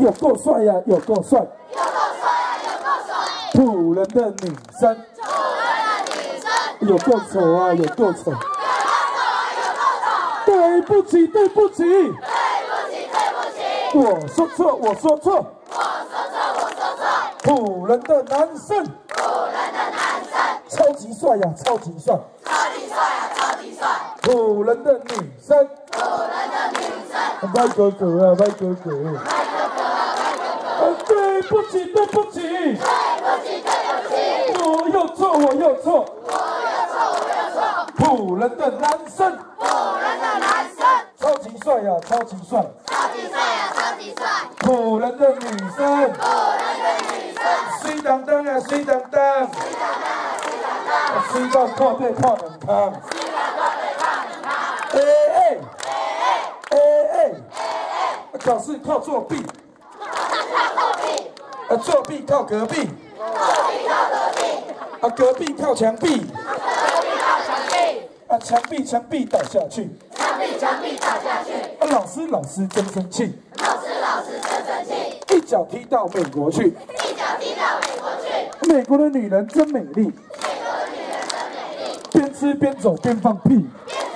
有够帅呀，有够帅，有够帅呀，有够帅！土人的女生，土人的女生，有够丑啊，有够丑，有够丑啊，有够丑！对不起，对不起，对不起，对不起，我说错，我说错，我说错，我说错。土人的男生，土人的男生，超级帅呀，超级帅，超级帅呀，超级帅！土人的女生，土人的女生，歪哥哥啊，歪哥哥，啊，对不起，对不起，对不起，对不起，我又错，我又错，我又错，我又错。土人的男生，普人的男生，超级帅呀，超级帅，超级帅啊，超级帅！普人的女生。普人的女生，水当当啊，水当当，水到靠背靠两汤。哎哎哎哎哎，考试靠作弊，啊作弊靠隔壁，作弊靠隔壁啊隔壁靠墙壁，啊墙壁墙壁倒下去，墙壁墙壁倒下去，啊老师老师真生气，老师老师真生气，一脚踢到美国去。一脚踢到美国去。美国的女人真美丽，美国的女人真美丽边吃边走边放屁。边